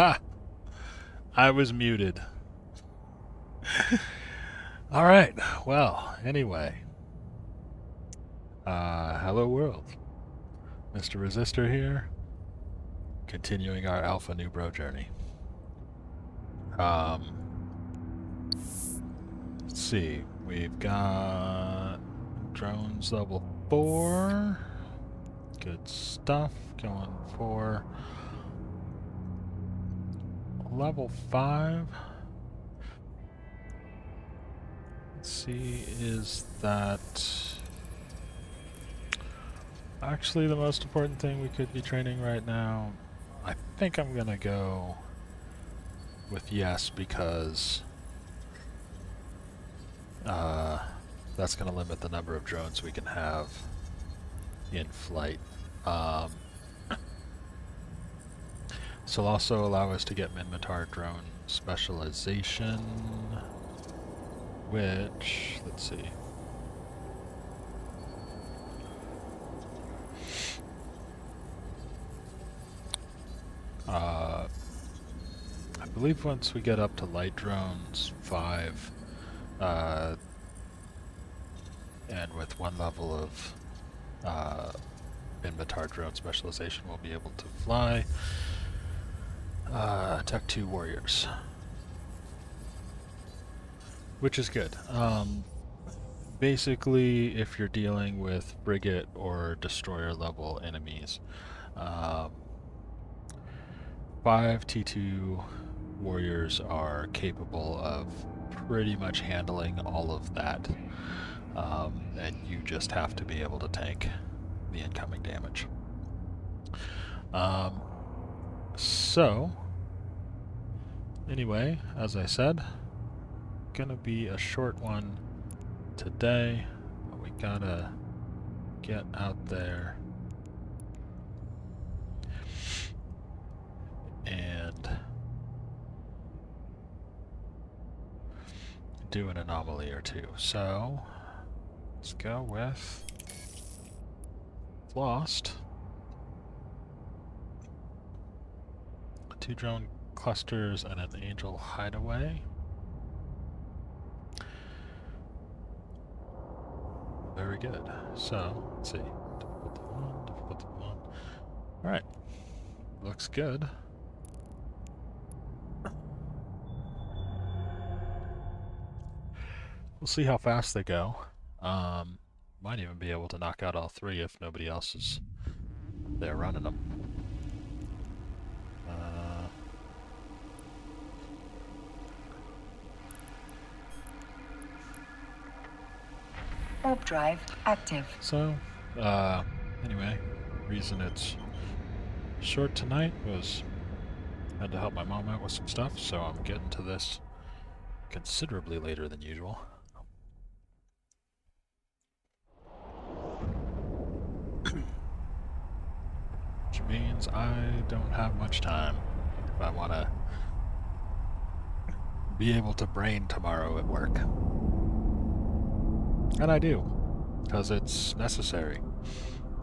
Ha! I was muted. All right. Well, anyway. Uh, hello world. Mr. Resistor here. Continuing our Alpha Newbro journey. Um, let's see. We've got drones level 4. Good stuff. Going for level 5. Let's see, is that actually the most important thing we could be training right now? I think I'm gonna go with yes because uh, that's gonna limit the number of drones we can have in flight. Um, this will also allow us to get Minmatar drone specialization, which, let's see. Uh, I believe once we get up to light drones 5, uh, and with one level of uh, Minmatar drone specialization, we'll be able to fly uh, Tech 2 Warriors. Which is good. Um, basically, if you're dealing with frigate or destroyer level enemies, um, five T2 warriors are capable of pretty much handling all of that. Um, and you just have to be able to tank the incoming damage. Um, so, anyway, as I said, gonna be a short one today, but we gotta get out there and do an anomaly or two. So, let's go with Lost. Two drone clusters and an angel hideaway. Very good. So, let's see. Difficulty one, difficulty one. Alright. Looks good. We'll see how fast they go. Um, might even be able to knock out all three if nobody else is there running them. Warp drive active. so, uh, anyway, reason it's short tonight was I had to help my mom out with some stuff, so I'm getting to this considerably later than usual. Which means I don't have much time if I want to be able to brain tomorrow at work. And I do, because it's necessary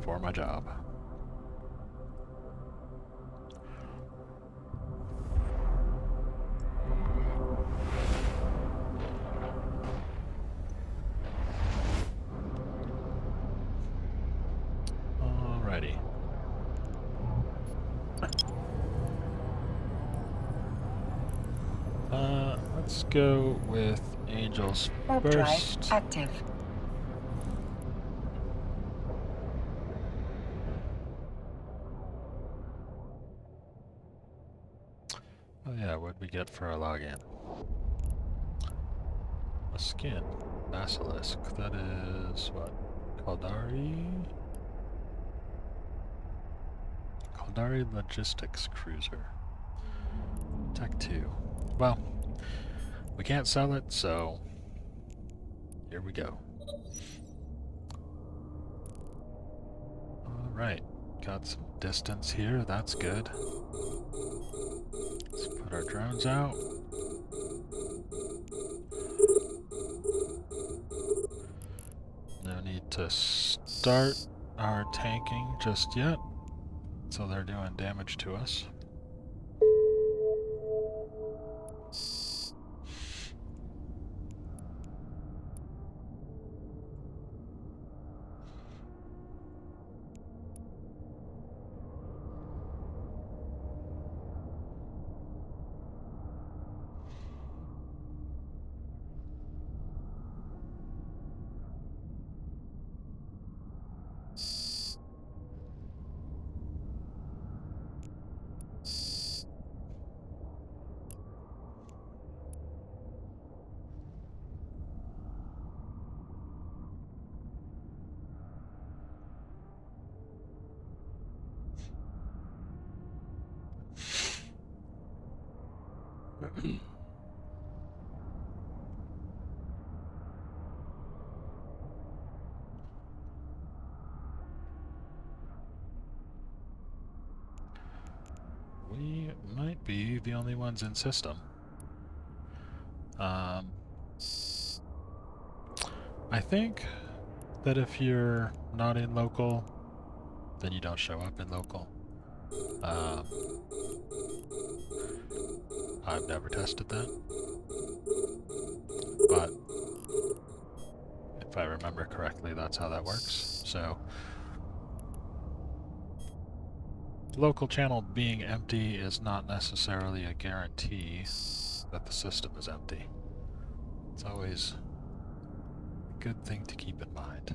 for my job. Alrighty. Uh, let's go with Angels Warp drive first. active. Oh yeah, what'd we get for our login? A skin. Basilisk. That is what? Caldari? Caldari Logistics Cruiser. Tech 2. Well, we can't sell it, so here we go. Alright, got some distance here, that's good. Put our drones out. No need to start our tanking just yet, so they're doing damage to us. We might be the only ones in system. Um, I think that if you're not in local, then you don't show up in local. Um, I've never tested that. But if I remember correctly, that's how that works. So local channel being empty is not necessarily a guarantee that the system is empty. It's always a good thing to keep in mind.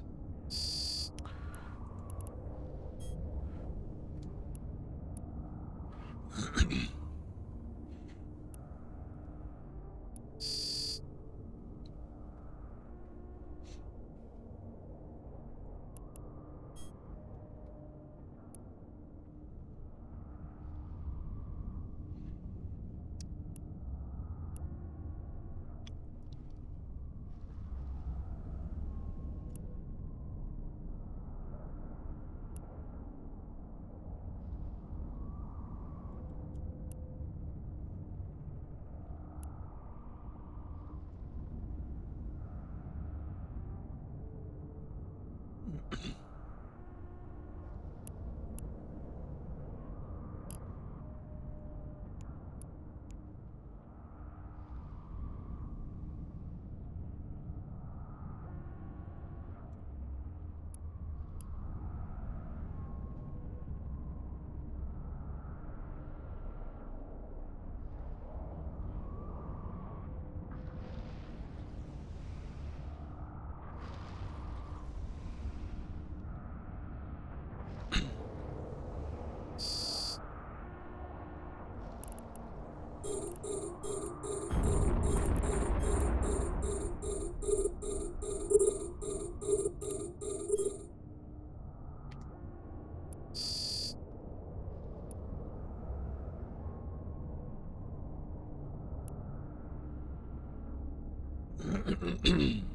うん。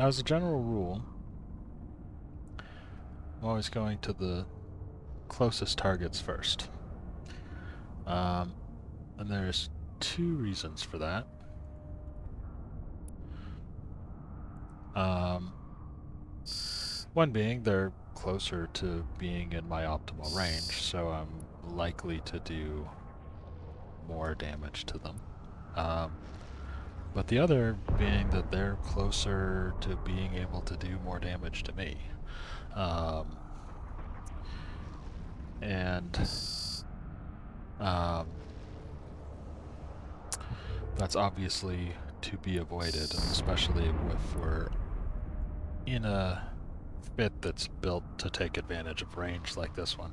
As a general rule, I'm always going to the closest targets first. Um, and there's two reasons for that. Um, one being they're closer to being in my optimal range, so I'm likely to do more damage to them. Um, but the other being that they're closer to being able to do more damage to me. Um, and um, that's obviously to be avoided, especially if we're in a bit that's built to take advantage of range like this one.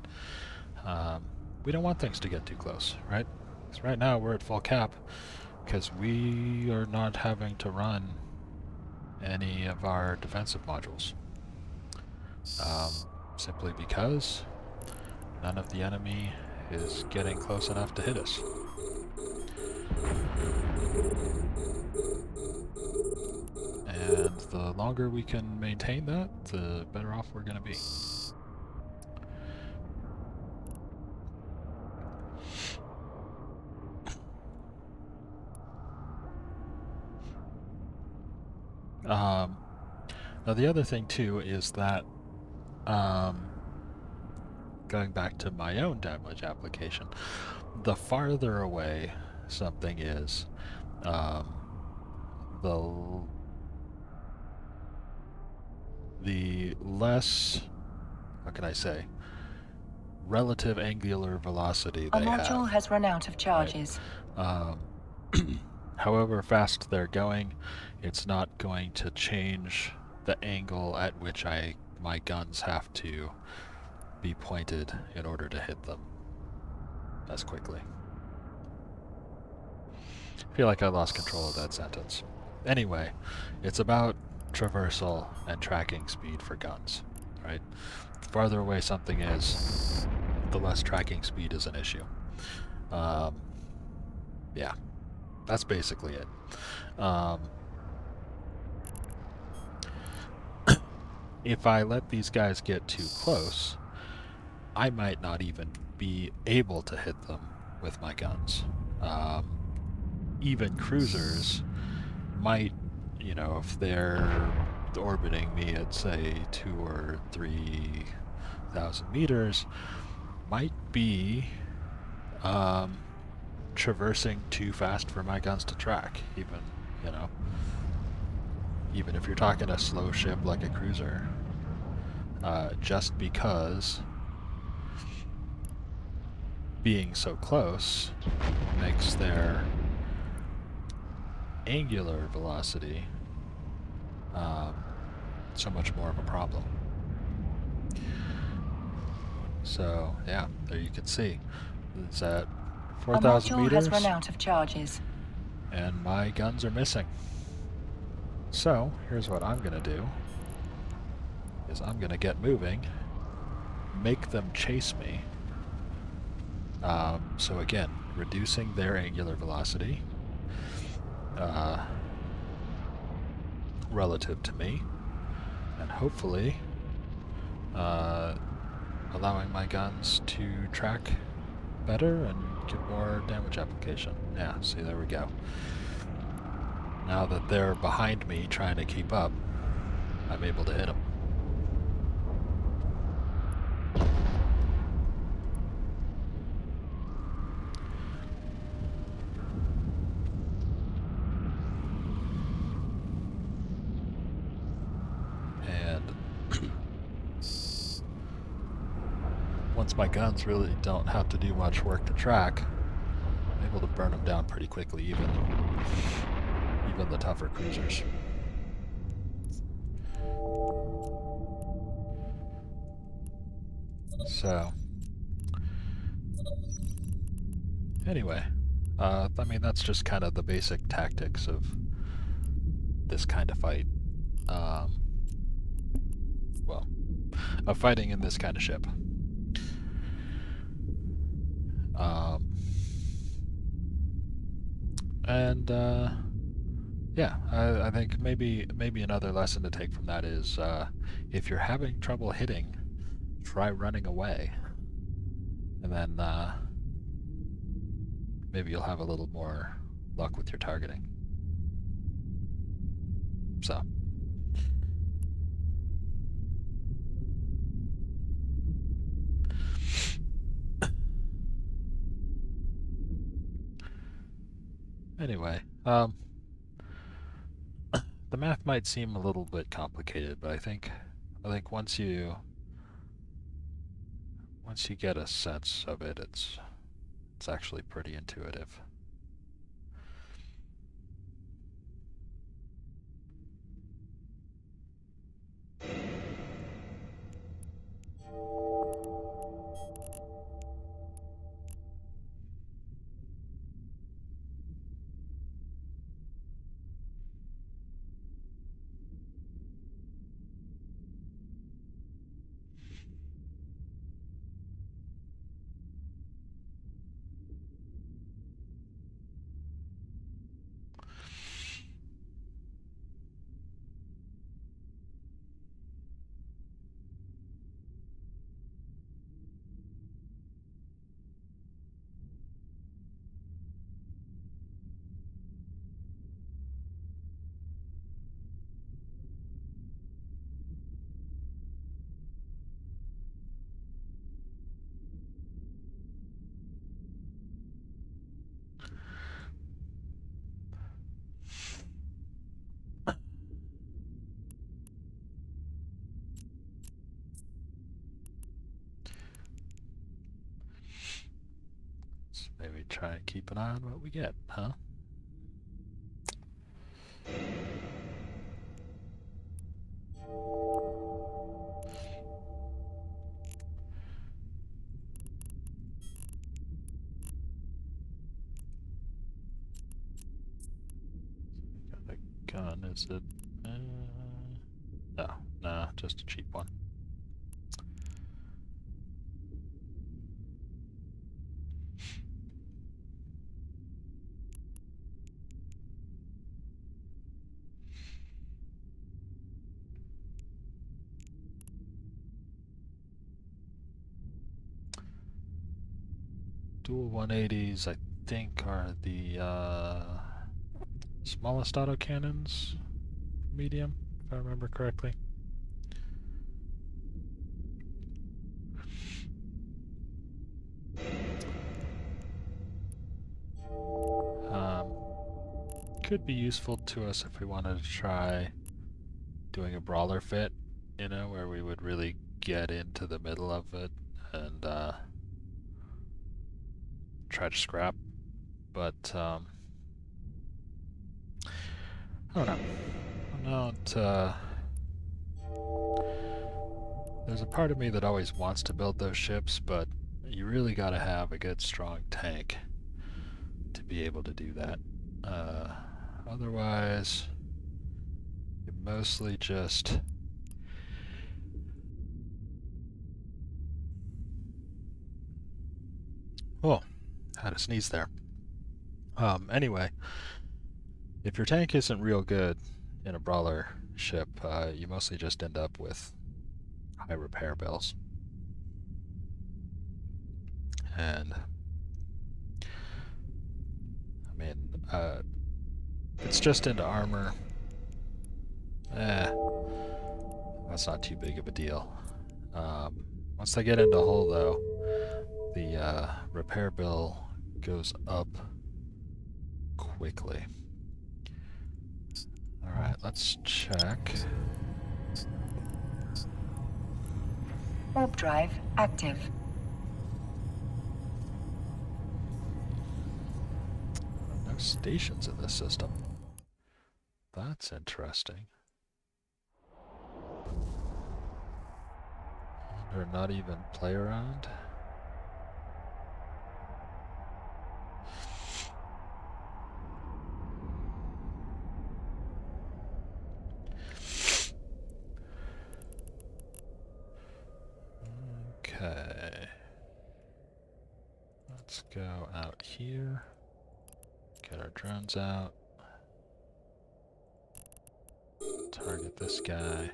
Um, we don't want things to get too close, right? Because right now we're at full cap because we are not having to run any of our defensive modules. Um, simply because none of the enemy is getting close enough to hit us. And the longer we can maintain that, the better off we're going to be. Um, now the other thing too is that um, going back to my own damage application, the farther away something is, um, the the less, what can I say, relative angular velocity Our they module have. has run out of charges. Um, however fast they're going, it's not going to change the angle at which I my guns have to be pointed in order to hit them as quickly. I feel like I lost control of that sentence. Anyway, it's about traversal and tracking speed for guns, right? The farther away something is, the less tracking speed is an issue. Um, yeah, that's basically it. Um, if I let these guys get too close, I might not even be able to hit them with my guns. Um, even cruisers might, you know, if they're orbiting me at say two or three thousand meters, might be um, traversing too fast for my guns to track. Even, you know, even if you're talking a slow ship like a cruiser, uh, just because being so close makes their angular velocity um, so much more of a problem. So, yeah, there you can see. It's at 4,000 module meters, has run out of charges. and my guns are missing. So, here's what I'm going to do. Is I'm going to get moving, make them chase me. Um, so again, reducing their angular velocity uh, relative to me, and hopefully uh, allowing my guns to track better and get more damage application. Yeah, see, there we go. Now that they're behind me trying to keep up, I'm able to hit them. And once my guns really don't have to do much work to track, I'm able to burn them down pretty quickly, even even the tougher cruisers. So, anyway, uh, I mean that's just kind of the basic tactics of this kind of fight. Um, well, of fighting in this kind of ship. Um, and uh, yeah, I, I think maybe maybe another lesson to take from that is uh, if you're having trouble hitting, try running away, and then uh, maybe you'll have a little more luck with your targeting. So. Anyway, um, the math might seem a little bit complicated, but I think, I think once you, once you get a sense of it, it's, it's actually pretty intuitive. Try and keep an eye on what we get, huh? 180s, I think, are the uh, smallest autocannons, medium, if I remember correctly. Um, could be useful to us if we wanted to try doing a brawler fit, you know, where we would really get into the middle of it and uh, try to scrap. But um, I don't know. I'm not. Uh, there's a part of me that always wants to build those ships, but you really got to have a good, strong tank to be able to do that. Uh, otherwise, you mostly just Oh, had a sneeze there. Um, anyway, if your tank isn't real good in a brawler ship, uh, you mostly just end up with high repair bills. And I mean, uh, it's just into armor. Eh, that's not too big of a deal. Um, once they get into hull, though, the uh, repair bill goes up quickly. Alright, let's check. Warp drive active. No stations in this system. That's interesting. Or not even play around? Okay. Let's go out here. Get our drones out. Target this guy.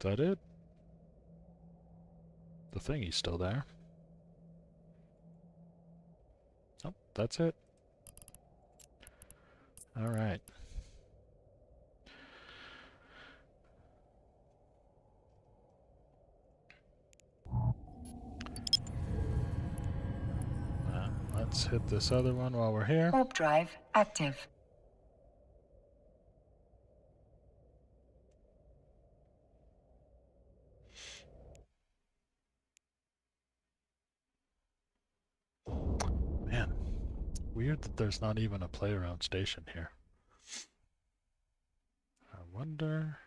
That it? The thingy's still there. Oh, that's it. Alright. Let's hit this other one while we're here. Warp drive active. Weird that there's not even a play around station here. I wonder.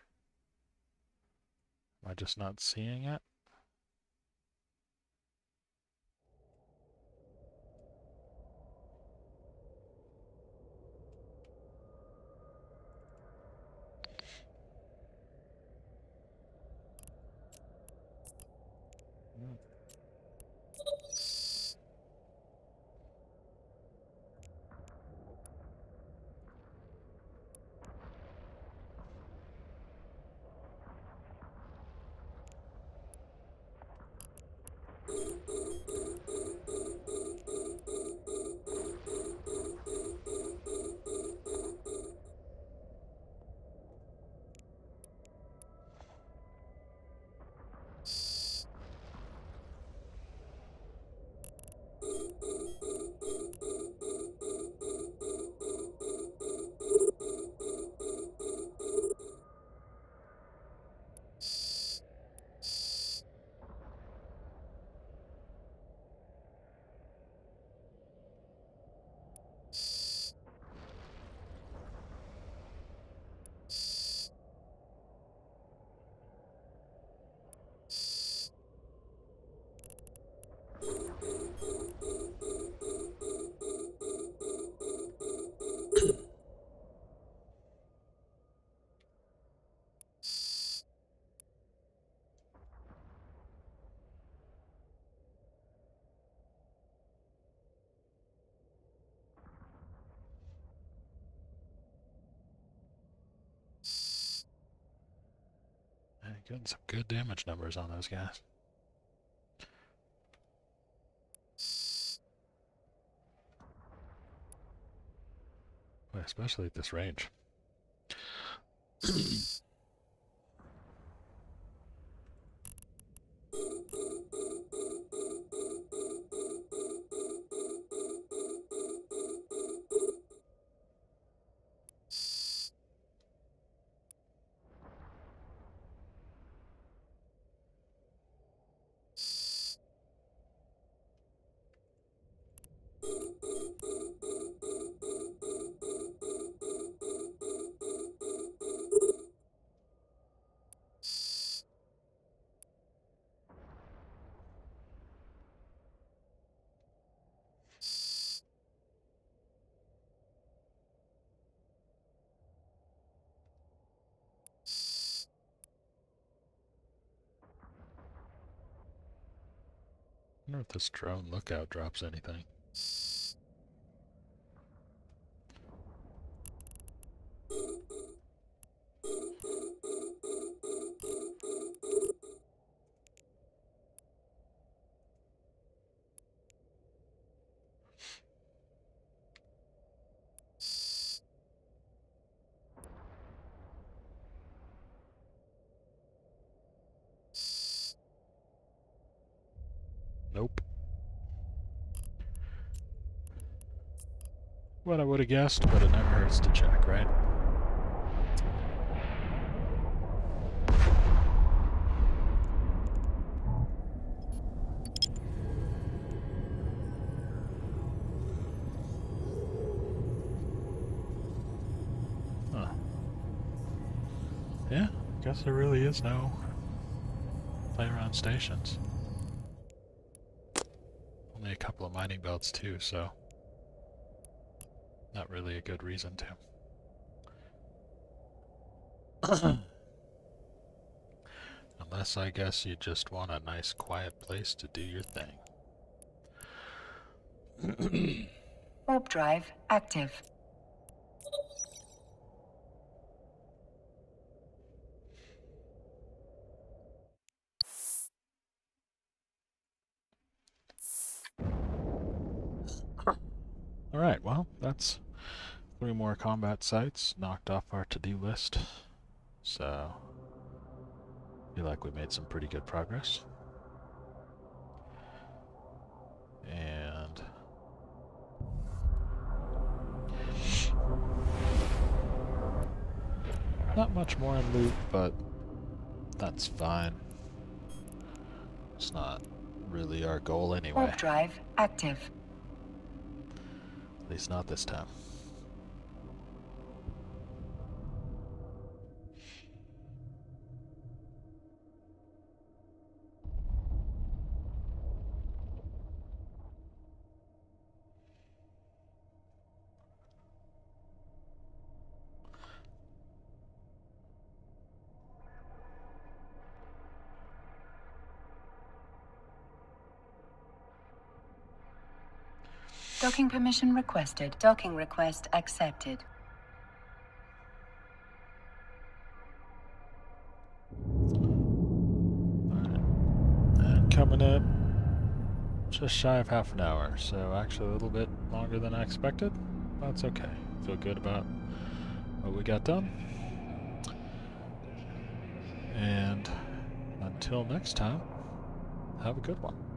Am I just not seeing it? Getting some good damage numbers on those guys. Especially at this range. if this drone lookout drops anything. what I would have guessed, but it never hurts to check, right? Yeah, I guess there really is no playground stations. Only a couple of mining belts too, so not really a good reason to. Unless I guess you just want a nice quiet place to do your thing. Warp drive active. Alright, well, that's three more combat sites knocked off our to-do list. So, feel like we made some pretty good progress. And not much more in loot, but that's fine. It's not really our goal anyway. Warp drive active. At least not this time. Docking permission requested. Docking request accepted. And coming up just shy of half an hour, so actually a little bit longer than I expected. That's okay. Feel good about what we got done. And until next time, have a good one.